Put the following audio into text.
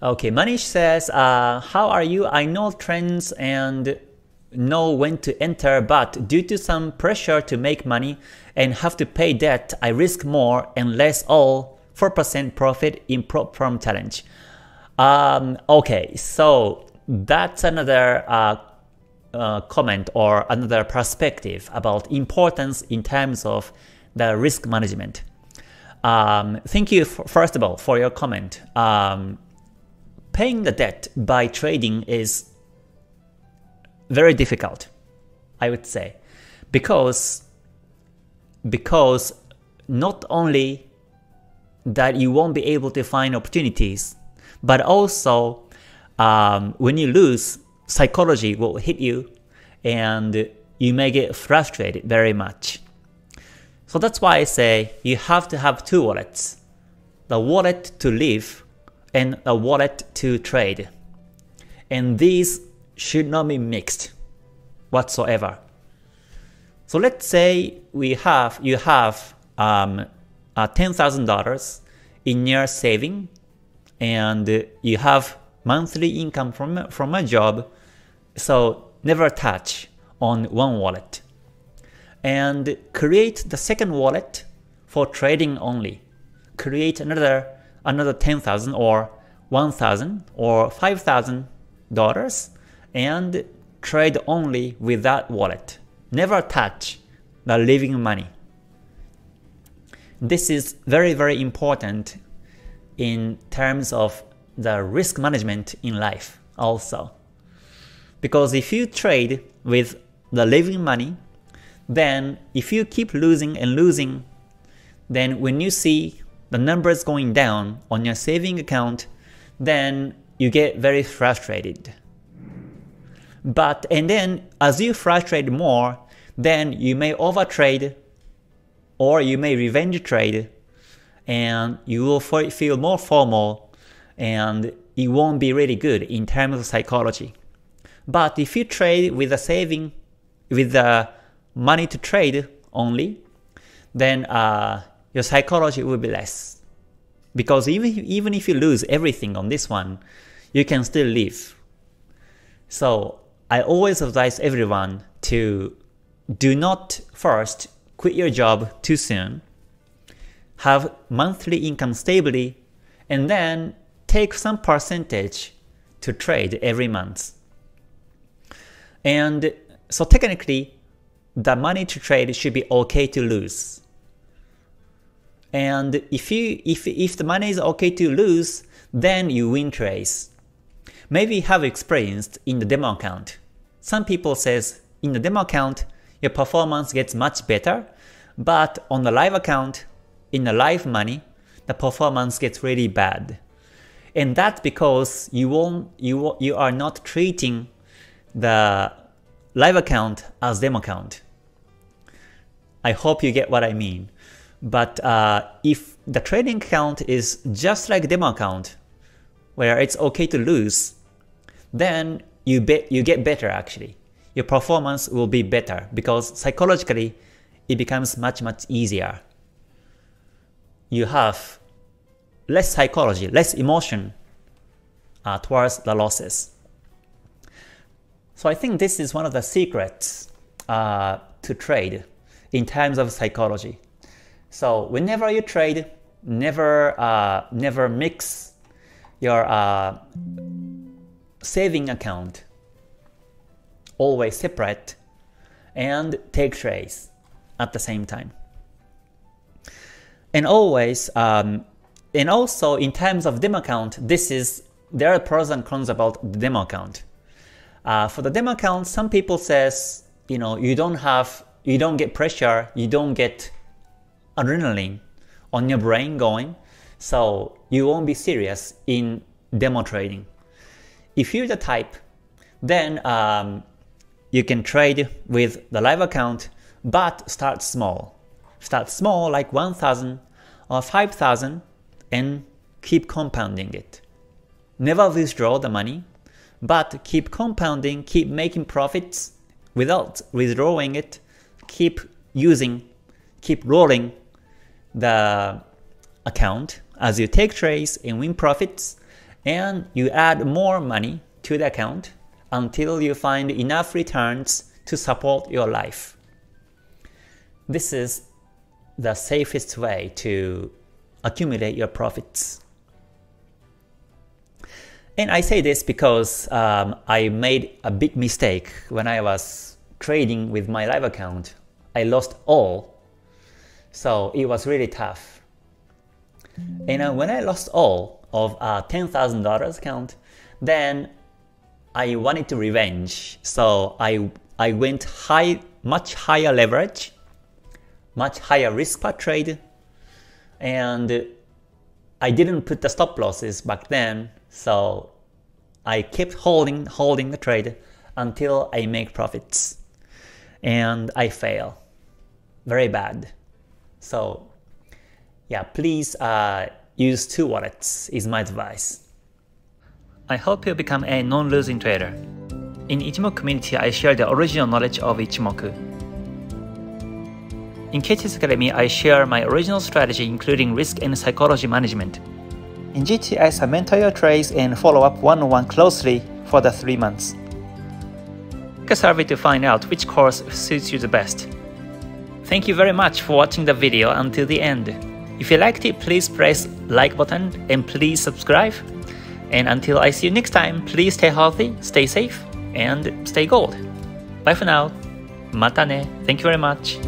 Okay, Manish says, uh, how are you? I know trends and know when to enter, but due to some pressure to make money and have to pay debt, I risk more and less all 4% profit in prop firm challenge. Um, okay, so that's another uh, uh, comment or another perspective about importance in terms of the risk management. Um, thank you first of all for your comment. Um, paying the debt by trading is very difficult, I would say, because because not only that you won't be able to find opportunities, but also um, when you lose, psychology will hit you and you may get frustrated very much. So that's why I say you have to have two wallets. The wallet to live and a wallet to trade. And these should not be mixed whatsoever. So let's say we have you have um, uh, $10,000 in your saving and you have monthly income from, from a job, so never touch on one wallet. And create the second wallet for trading only. Create another another 10,000 or 1,000 or 5,000 dollars and trade only with that wallet. Never touch the living money. This is very very important in terms of the risk management in life also. Because if you trade with the living money, then if you keep losing and losing, then when you see the numbers going down on your saving account, then you get very frustrated. But and then as you frustrate more, then you may overtrade or you may revenge trade and you will feel more FOMO and it won't be really good in terms of psychology. But if you trade with the saving, with the money to trade only, then uh, your psychology will be less. Because even, even if you lose everything on this one, you can still live. So I always advise everyone to do not first quit your job too soon, have monthly income stably, and then take some percentage to trade every month. And so technically, the money to trade should be okay to lose. And if you if if the money is okay to lose, then you win trades. Maybe have experienced in the demo account. Some people says in the demo account your performance gets much better, but on the live account, in the live money, the performance gets really bad. And that's because you won't you you are not treating the live account as demo account. I hope you get what I mean. But uh, if the trading account is just like demo account, where it's okay to lose, then you bet you get better actually. Your performance will be better because psychologically it becomes much much easier. You have less psychology, less emotion uh, towards the losses. So I think this is one of the secrets uh, to trade in terms of psychology. So whenever you trade, never uh, never mix your uh, saving account. Always separate and take trades at the same time. And always, um, and also in terms of demo account, this is there are pros and cons about the demo account. Uh, for the demo account, some people says you know you don't have you don't get pressure, you don't get adrenaline on your brain going, so you won't be serious in demo trading. If you're the type, then um, you can trade with the live account, but start small. Start small like 1000 or 5000 and keep compounding it. Never withdraw the money, but keep compounding, keep making profits without withdrawing it, keep using, keep rolling the account as you take trades and win profits and you add more money to the account until you find enough returns to support your life. This is the safest way to accumulate your profits. And I say this because um, I made a big mistake when I was trading with my live account. I lost all, so it was really tough. And uh, when I lost all of a $10,000 account, then I wanted to revenge. So I I went high, much higher leverage, much higher risk per trade, and I didn't put the stop losses back then. So I kept holding, holding the trade until I make profits, and I fail, very bad. So yeah, please uh, use two wallets is my advice. I hope you become a non-losing trader. In Ichimoku community, I share the original knowledge of Ichimoku. In KTS Academy, I share my original strategy including risk and psychology management. In GTS, I mentor your trades and follow up one-on-one closely for the three months. Take a survey to find out which course suits you the best. Thank you very much for watching the video until the end. If you liked it, please press like button and please subscribe. And until I see you next time, please stay healthy, stay safe, and stay gold. Bye for now. Mata ne. Thank you very much.